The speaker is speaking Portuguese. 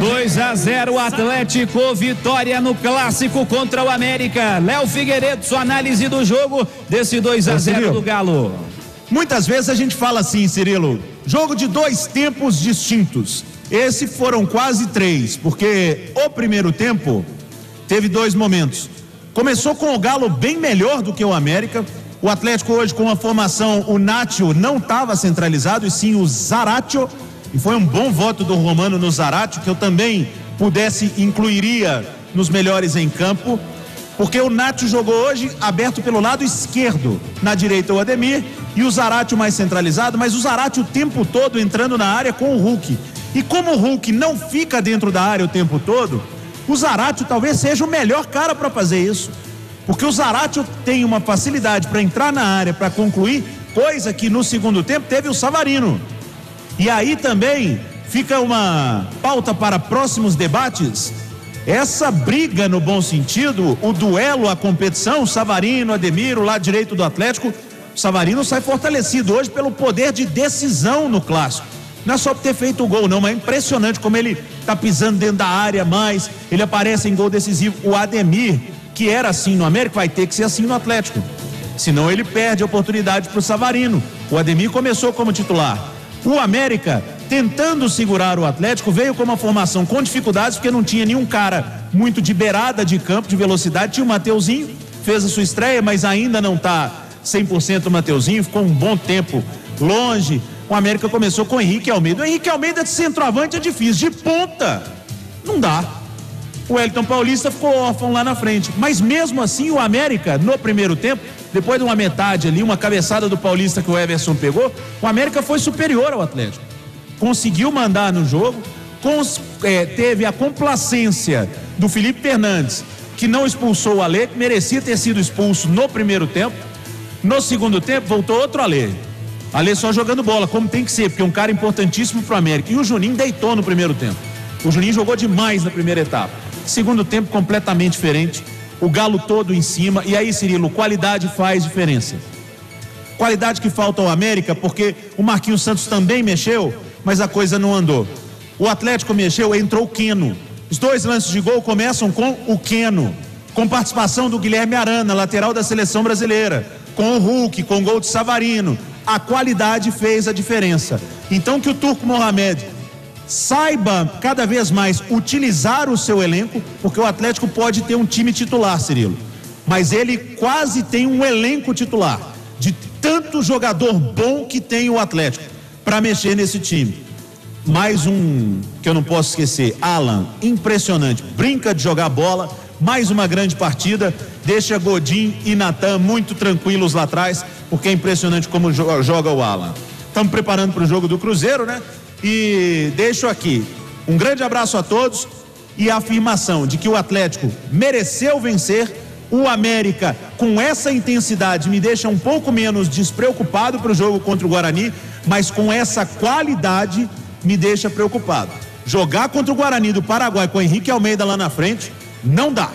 2 a 0 Atlético, vitória no clássico contra o América. Léo Figueiredo, sua análise do jogo desse 2 a 0 do Galo. Muitas vezes a gente fala assim, Cirilo, jogo de dois tempos distintos. Esse foram quase três, porque o primeiro tempo teve dois momentos. Começou com o Galo bem melhor do que o América. O Atlético hoje com a formação, o Nacho não estava centralizado, e sim o Zaratio. E foi um bom voto do Romano no Zaratio, que eu também pudesse incluiria nos melhores em campo. Porque o Nacho jogou hoje aberto pelo lado esquerdo, na direita o Ademir e o Zarate mais centralizado, mas o Zarate o tempo todo entrando na área com o Hulk. E como o Hulk não fica dentro da área o tempo todo, o Zarate talvez seja o melhor cara para fazer isso. Porque o Zarate tem uma facilidade para entrar na área, para concluir, coisa que no segundo tempo teve o Savarino. E aí também fica uma pauta para próximos debates essa briga no bom sentido, o duelo, a competição, Savarino, Ademiro, lado direito do Atlético, Savarino sai fortalecido hoje pelo poder de decisão no clássico. Não é só por ter feito o gol, não, mas é impressionante como ele está pisando dentro da área mais, ele aparece em gol decisivo. O Ademir, que era assim no América, vai ter que ser assim no Atlético. Senão ele perde a oportunidade para o Savarino. O Ademir começou como titular. O América tentando segurar o Atlético, veio com uma formação com dificuldades, porque não tinha nenhum cara muito de beirada de campo, de velocidade. Tinha o Mateuzinho, fez a sua estreia, mas ainda não está 100% o Mateuzinho, ficou um bom tempo longe. O América começou com o Henrique Almeida. O Henrique Almeida de centroavante é difícil, de ponta, não dá. O Elton Paulista ficou órfão lá na frente. Mas mesmo assim, o América, no primeiro tempo, depois de uma metade ali, uma cabeçada do Paulista que o Everson pegou, o América foi superior ao Atlético conseguiu mandar no jogo, cons, é, teve a complacência do Felipe Fernandes, que não expulsou o Alê, que merecia ter sido expulso no primeiro tempo. No segundo tempo, voltou outro Alê. Alê só jogando bola, como tem que ser, porque é um cara importantíssimo para o América. E o Juninho deitou no primeiro tempo. O Juninho jogou demais na primeira etapa. Segundo tempo, completamente diferente. O Galo todo em cima. E aí, Cirilo, qualidade faz diferença. Qualidade que falta ao América, porque o Marquinhos Santos também mexeu mas a coisa não andou. O Atlético mexeu, entrou o Queno. Os dois lances de gol começam com o Queno, com participação do Guilherme Arana, lateral da seleção brasileira, com o Hulk, com o gol de Savarino. A qualidade fez a diferença. Então que o Turco Mohamed saiba cada vez mais utilizar o seu elenco, porque o Atlético pode ter um time titular, Cirilo. Mas ele quase tem um elenco titular, de tanto jogador bom que tem o Atlético para mexer nesse time. Mais um que eu não posso esquecer, Alan, impressionante, brinca de jogar bola, mais uma grande partida, deixa Godin e Natan muito tranquilos lá atrás, porque é impressionante como joga o Alan. Estamos preparando para o jogo do Cruzeiro, né? E deixo aqui um grande abraço a todos e a afirmação de que o Atlético mereceu vencer. O América, com essa intensidade, me deixa um pouco menos despreocupado para o jogo contra o Guarani, mas com essa qualidade me deixa preocupado. Jogar contra o Guarani do Paraguai com o Henrique Almeida lá na frente, não dá.